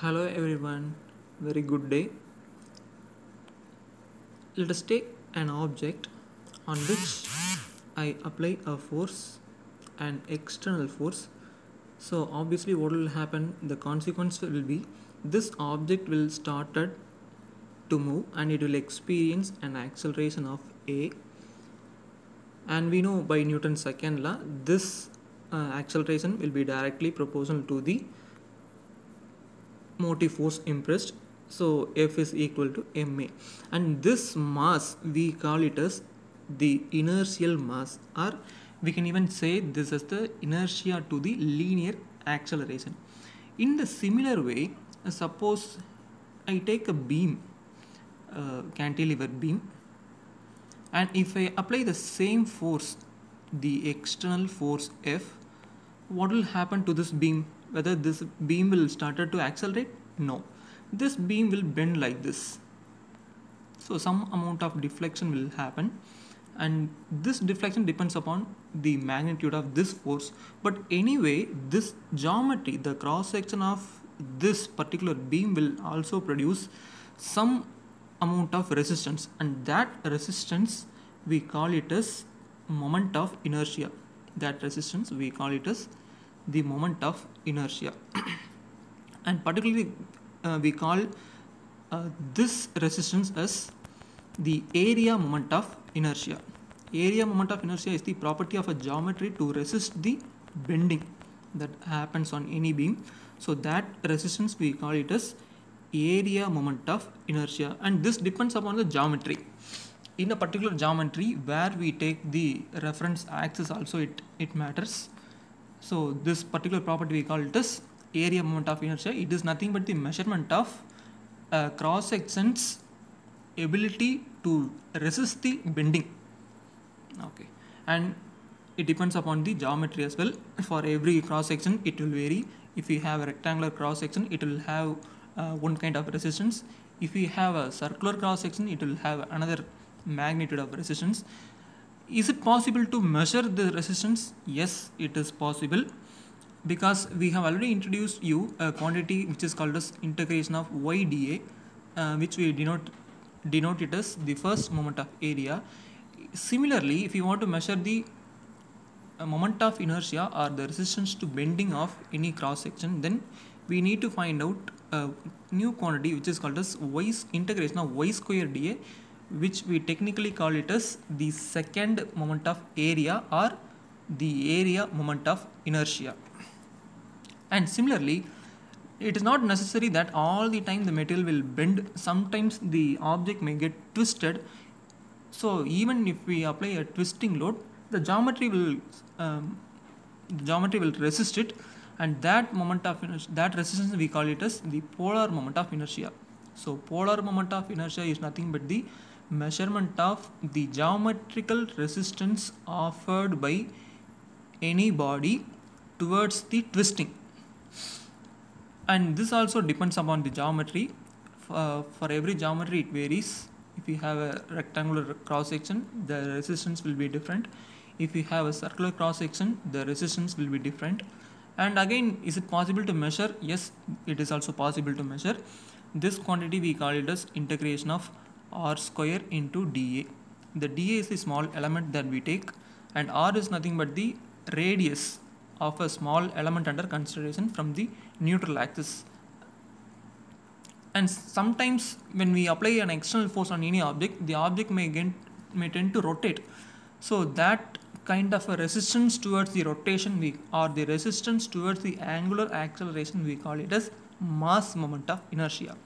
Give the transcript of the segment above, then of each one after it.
Hello everyone, very good day. Let us take an object on which I apply a force, an external force. So obviously what will happen, the consequence will be this object will started to move and it will experience an acceleration of A and we know by Newton's second law this uh, acceleration will be directly proportional to the motive force impressed. So F is equal to ma and this mass we call it as the inertial mass or we can even say this is the inertia to the linear acceleration. In the similar way uh, suppose I take a beam uh, cantilever beam and if I apply the same force the external force F what will happen to this beam whether this beam will started to accelerate? No. This beam will bend like this. So some amount of deflection will happen. And this deflection depends upon the magnitude of this force. But anyway this geometry the cross section of this particular beam will also produce some amount of resistance. And that resistance we call it as moment of inertia. That resistance we call it as the moment of inertia. And particularly uh, we call uh, this resistance as the area moment of inertia. Area moment of inertia is the property of a geometry to resist the bending that happens on any beam. So that resistance we call it as area moment of inertia. And this depends upon the geometry. In a particular geometry where we take the reference axis also it it matters so this particular property we call it as area moment of inertia. It is nothing but the measurement of uh, cross section's ability to resist the bending. Okay. And it depends upon the geometry as well. For every cross section it will vary. If you have a rectangular cross section it will have uh, one kind of resistance. If we have a circular cross section it will have another magnitude of resistance is it possible to measure the resistance? Yes it is possible. Because we have already introduced you a quantity which is called as integration of yda uh, which we denote denote it as the first moment of area. Similarly if you want to measure the uh, moment of inertia or the resistance to bending of any cross section then we need to find out a new quantity which is called as y integration of y square dA which we technically call it as the second moment of area or the area moment of inertia. And similarly it is not necessary that all the time the material will bend. Sometimes the object may get twisted. So even if we apply a twisting load the geometry will um, the geometry will resist it. And that moment of inertia, that resistance we call it as the polar moment of inertia so polar moment of inertia is nothing but the measurement of the geometrical resistance offered by any body towards the twisting. And this also depends upon the geometry. Uh, for every geometry it varies. If you have a rectangular cross section the resistance will be different. If you have a circular cross section the resistance will be different and again is it possible to measure yes it is also possible to measure this quantity we call it as integration of r square into dA. The dA is the small element that we take and r is nothing but the radius of a small element under consideration from the neutral axis. And sometimes when we apply an external force on any object, the object may, get, may tend to rotate. So that kind of a resistance towards the rotation we or the resistance towards the angular acceleration we call it as mass moment of inertia.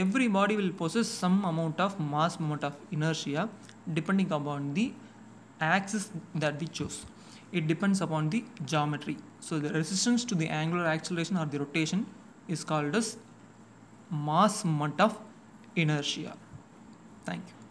Every body will possess some amount of mass moment of inertia depending upon the axis that we choose. It depends upon the geometry. So the resistance to the angular acceleration or the rotation is called as mass moment of inertia. Thank you